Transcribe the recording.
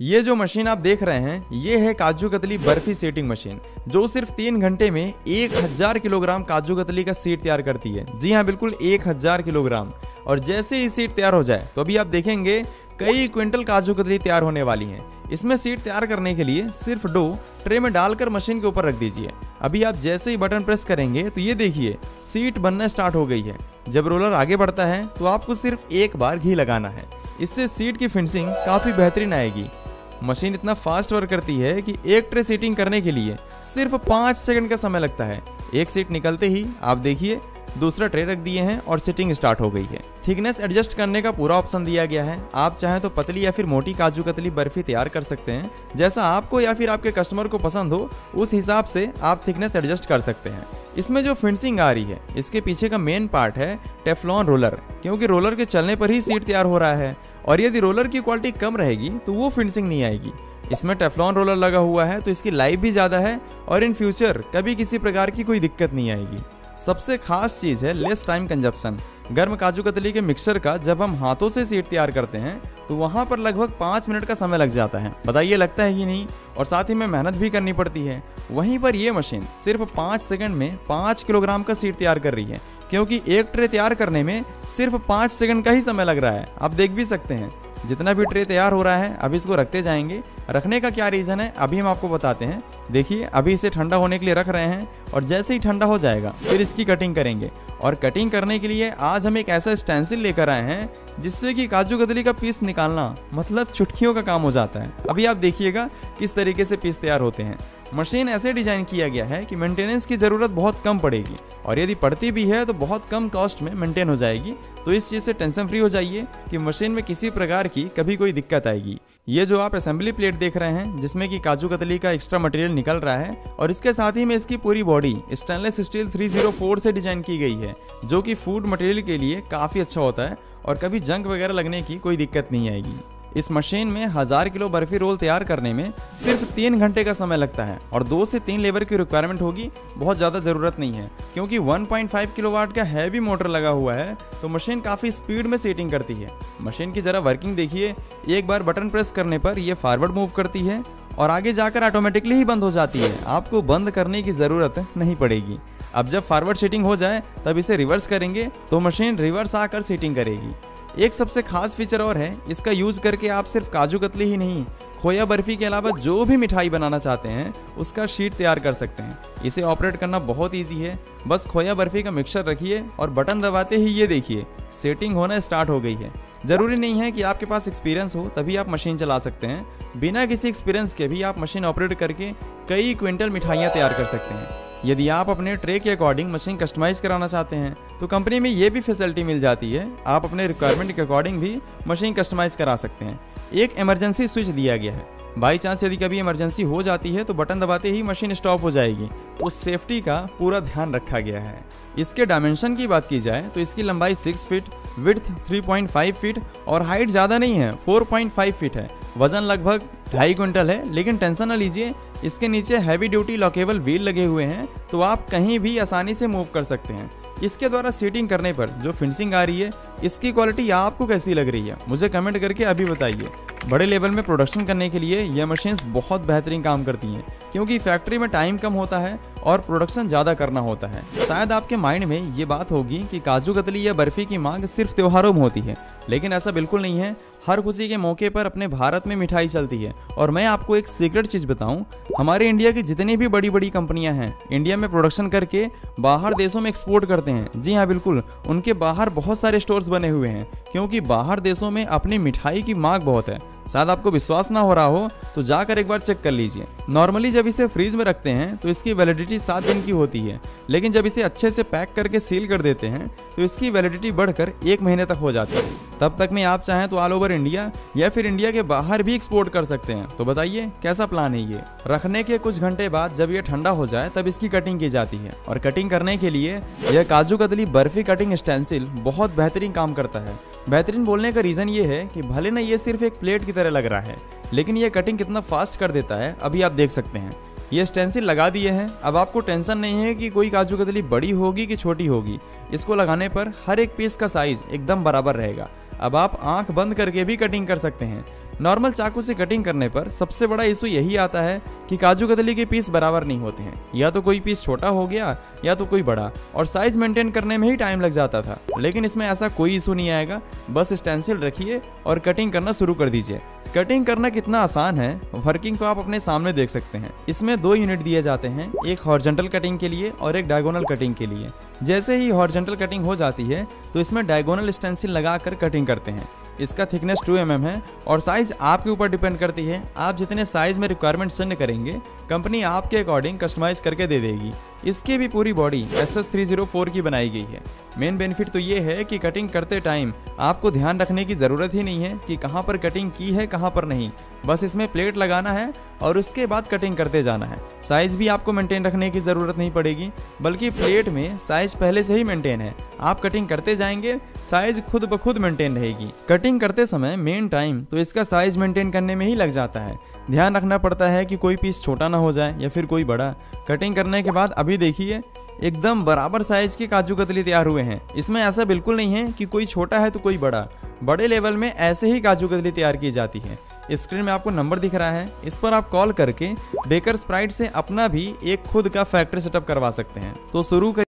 ये जो मशीन आप देख रहे हैं, ये है काजू कतली बर्फ़ी सीटिंग मशीन, जो सिर्फ़ तीन घंटे में एक हज़ार किलोग्राम काजू कतली का सीट तैयार करती है। जी हाँ बिल्कुल एक हज़ार किलोग्राम। और जैसे ही सीट तैयार हो जाए तो अभी आप देखेंगे कई क्विंटल काजू कतली तैयार होने वाली हैं। इसमें सीट तैयार करने के लिए सिर्फ़ डो ट्रे में डालकर मशीन के ऊपर रख दीजिए। अभी आप जैसे ही बटन प्रेस करेंगे तो ये देखिए, सीट बनना स्टार्ट हो गई है। जब रोलर आगे बढ़ता है तो आपको सिर्फ़ एक बार घी लगाना है। इससे सीट की फिनिशिंग काफ़ी बेहतरीन आएगी। मशीन इतना फास्ट वर्क करती है कि एक ट्रे सीटिंग करने के लिए सिर्फ़ पाँच सेकंड का समय लगता है। एक सीट निकलते ही आप देखिए दूसरा ट्रे रख दिए हैं और सिटिंग स्टार्ट हो गई है। थिकनेस एडजस्ट करने का पूरा ऑप्शन दिया गया है। आप चाहें तो पतली या फिर मोटी काजू कतली बर्फ़ी तैयार कर सकते हैं। जैसा आपको या फिर आपके कस्टमर को पसंद हो, उस हिसाब से आप थिकनेस एडजस्ट कर सकते हैं। इसमें जो फिनिशिंग आ रही है, इसके पीछे का मेन पार्ट है टेफ्लॉन रोलर क्योंकि रोलर के चलने पर ही सीट तैयार हो रहा है। और यदि रोलर की क्वालिटी कम रहेगी तो वो फिनिशिंग नहीं आएगी। इसमें टेफलॉन रोलर लगा हुआ है तो इसकी लाइफ भी ज़्यादा है और इन फ्यूचर कभी किसी प्रकार की कोई दिक्कत नहीं आएगी। सबसे खास चीज़ है लेस टाइम कंजप्शन गर्म काजू कतली के मिक्सचर का जब हम हाथों से सीट तैयार करते हैं तो वहाँ पर लगभग पाँच मिनट का समय लग जाता है। बताइए लगता है कि नहीं? और साथ ही में मेहनत भी करनी पड़ती है। वहीं पर यह मशीन सिर्फ़ पाँच सेकंड में पाँच किलोग्राम का सीट तैयार कर रही है, क्योंकि एक ट्रे तैयार करने में सिर्फ़ पाँच सेकंड का ही समय लग रहा है। आप देख भी सकते हैं। जितना भी ट्रे तैयार हो रहा है, अभी इसको रखते जाएँगे। रखने का क्या रीज़न है, अभी हम आपको बताते हैं। देखिए, अभी इसे ठंडा होने के लिए रख रहे हैं और जैसे ही ठंडा हो जाएगा, फिर इसकी कटिंग करेंगे। और कटिंग करने के लिए आज हम एक ऐसा स्टेंसिल लेकर आए हैं, जिससे कि काजू कतली का पीस निकालना मतलब चुटकियों का काम हो जाता है। अभी आप देखिएगा किस तरीके से पीस तैयार होते हैं। मशीन ऐसे डिज़ाइन किया गया है कि मेंटेनेंस की ज़रूरत बहुत कम पड़ेगी और यदि पड़ती भी है तो बहुत कम कॉस्ट में मेंटेन हो जाएगी। तो इस चीज़ से टेंशन फ्री हो जाइए कि मशीन में किसी प्रकार की कभी कोई दिक्कत आएगी। ये जो आप असेंबली प्लेट देख रहे हैं, जिसमें कि काजू कतली का एक्स्ट्रा मटेरियल निकल रहा है, और इसके साथ ही में इसकी पूरी बॉडी स्टेनलेस स्टील 304 से डिज़ाइन की गई है, जो कि फ़ूड मटेरियल के लिए काफ़ी अच्छा होता है, और कभी जंग वगैरह लगने की कोई दिक्कत नहीं आएगी। इस मशीन में हज़ार किलो बर्फ़ी रोल तैयार करने में सिर्फ़ तीन घंटे का समय लगता है और दो से तीन लेबर की रिक्वायरमेंट होगी, बहुत ज़्यादा ज़रूरत नहीं है। क्योंकि 1.5 किलोवाट का हैवी मोटर लगा हुआ है तो मशीन काफ़ी स्पीड में सेटिंग करती है। मशीन की ज़रा वर्किंग देखिए, एक बार बटन प्रेस करने पर यह फॉरवर्ड मूव करती है और आगे जाकर ऑटोमेटिकली ही बंद हो जाती है। आपको बंद करने की ज़रूरत नहीं पड़ेगी। अब जब फॉरवर्ड सीटिंग हो जाए, तब इसे रिवर्स करेंगे तो मशीन रिवर्स आकर सीटिंग करेगी। एक सबसे खास फीचर और है, इसका यूज़ करके आप सिर्फ़ काजू कतली ही नहीं, खोया बर्फ़ी के अलावा जो भी मिठाई बनाना चाहते हैं, उसका शीट तैयार कर सकते हैं। इसे ऑपरेट करना बहुत ईजी है। बस खोया बर्फ़ी का मिक्सचर रखिए और बटन दबाते ही ये देखिए सेटिंग होना स्टार्ट हो गई है। ज़रूरी नहीं है कि आपके पास एक्सपीरियंस हो, तभी आप मशीन चला सकते हैं। बिना किसी एक्सपीरियंस के भी आप मशीन ऑपरेट करके कई क्विंटल मिठाइयाँ तैयार कर सकते हैं। यदि आप अपने ट्रे के अकॉर्डिंग मशीन कस्टमाइज कराना चाहते हैं तो कंपनी में ये भी फैसिलिटी मिल जाती है। आप अपने रिक्वायरमेंट के अकॉर्डिंग भी मशीन कस्टमाइज करा सकते हैं। एक इमरजेंसी स्विच दिया गया है। बाई चांस यदि कभी इमरजेंसी हो जाती है तो बटन दबाते ही मशीन स्टॉप हो जाएगी। उस सेफ्टी का पूरा ध्यान रखा गया है। इसके डायमेंशन की बात की जाए तो इसकी लंबाई 6 फीट विड्थ 3.5 फीट और हाइट ज़्यादा नहीं है 4.5 फीट है। वज़न लगभग ढाई क्विंटल है, लेकिन टेंशन न लीजिए इसके नीचे हैवी ड्यूटी लॉकेबल व्हील लगे हुए हैं तो आप कहीं भी आसानी से मूव कर सकते हैं। इसके द्वारा सीटिंग करने पर जो फिनिशिंग आ रही है, इसकी क्वालिटी आपको कैसी लग रही है, मुझे कमेंट करके अभी बताइए। बड़े लेवल में प्रोडक्शन करने के लिए ये मशीन्स बहुत बेहतरीन काम करती हैं, क्योंकि फैक्ट्री में टाइम कम होता है और प्रोडक्शन ज़्यादा करना होता है। शायद आपके माइंड में ये बात होगी कि काजू कतली या बर्फ़ी की मांग सिर्फ़ त्योहारों में होती है लेकिन ऐसा बिल्कुल नहीं है। हर खुशी के मौके पर अपने भारत में मिठाई चलती है। और मैं आपको एक सीक्रेट चीज़ बताऊँ। हमारे इंडिया की जितनी भी बड़ी बड़ी कंपनियाँ हैं, इंडिया में प्रोडक्शन करके बाहर देशों में एक्सपोर्ट करते हैं। जी हाँ बिल्कुल, उनके बाहर बहुत सारे स्टोर्स बने हुए हैं, क्योंकि बाहर देशों में अपनी मिठाई की मांग बहुत है। शायद आपको विश्वास ना हो रहा हो तो जाकर एक बार चेक कर लीजिए। नॉर्मली जब इसे फ्रीज में रखते हैं तो इसकी वैलिडिटी सात दिन की होती है। लेकिन जब इसे अच्छे से पैक करके सील कर देते हैं तो इसकी वैलिडिटी बढ़कर एक महीने तक हो जाती है। तब तक में आप चाहें तो ऑल ओवर इंडिया या फिर इंडिया के बाहर भी एक्सपोर्ट कर सकते हैं। तो बताइए, कैसा प्लान है ये? रखने के कुछ घंटे बाद जब ये ठंडा हो जाए, तब इसकी कटिंग की जाती है। और कटिंग करने के लिए, यह काजू कतली बर्फ़ी कटिंग स्टेंसिल बहुत बेहतरीन काम करता है। बेहतरीन बोलने का रीज़न ये है कि भले ना ये सिर्फ़ एक प्लेट की तरह लग रहा है, लेकिन ये कटिंग कितना फास्ट कर देता है, अभी आप देख सकते हैं। ये स्टेंसिल लगा दिए हैं। अब आपको टेंशन नहीं है कि कोई काजू कतली बड़ी होगी कि छोटी होगी। इसको लगाने पर हर एक पीस का साइज़ एकदम बराबर रहेगा। अब आप आँख बंद करके भी कटिंग कर सकते हैं। नॉर्मल चाकू से कटिंग करने पर सबसे बड़ा इशू यही आता है कि काजू कतली के पीस बराबर नहीं होते हैं। या तो कोई पीस छोटा हो गया, या तो कोई बड़ा, और साइज़ मेंटेन करने में ही टाइम लग जाता था। लेकिन इसमें ऐसा कोई इशू नहीं आएगा। बस स्टेंसिल रखिए और कटिंग करना शुरू कर दीजिए। कटिंग करना कितना आसान है वर्किंग तो आप अपने सामने देख सकते हैं। इसमें दो यूनिट दिए जाते हैं, एक हॉर्जेंटल कटिंग के लिए और एक डायगोनल कटिंग के लिए। जैसे ही हॉर्जेंटल कटिंग हो जाती है तो इसमें डायगोनल स्टेंसिल लगाकर कटिंग करते हैं। इसका थिकनेस 2 एम mm है और साइज़ आपके ऊपर डिपेंड करती है। आप जितने साइज़ में रिक्वायरमेंट सेंड करेंगे कंपनी आपके अकॉर्डिंग कस्टमाइज करके दे देगी। इसकी भी पूरी बॉडी एस एस की बनाई गई है। मेन बेनिफिट तो ये है कि कटिंग करते टाइम आपको ध्यान रखने की ज़रूरत ही नहीं है कि कहाँ पर कटिंग की है, कहाँ पर नहीं। बस इसमें प्लेट लगाना है और उसके बाद कटिंग करते जाना है। साइज़ भी आपको मेंटेन रखने की ज़रूरत नहीं पड़ेगी, बल्कि प्लेट में साइज़ पहले से ही मेंटेन है। आप कटिंग करते जाएँगे साइज़ खुद ब खुद मेंटेन रहेगी। कटिंग करते समय मेन टाइम तो इसका साइज़ मेंटेन करने में ही लग जाता है। ध्यान रखना पड़ता है कि कोई पीस छोटा ना हो जाए या फिर कोई बड़ा। कटिंग करने के बाद अभी देखिए, एकदम बराबर साइज़ के काजू कतली तैयार हुए हैं। इसमें ऐसा बिल्कुल नहीं है कि कोई छोटा है तो कोई बड़ा। बड़े लेवल में ऐसे ही काजू कतली तैयार की जाती है। स्क्रीन में आपको नंबर दिख रहा है। इस पर आप कॉल करके बेकर स्प्राइट से अपना भी एक खुद का फैक्ट्री सेटअप करवा सकते हैं। तो शुरू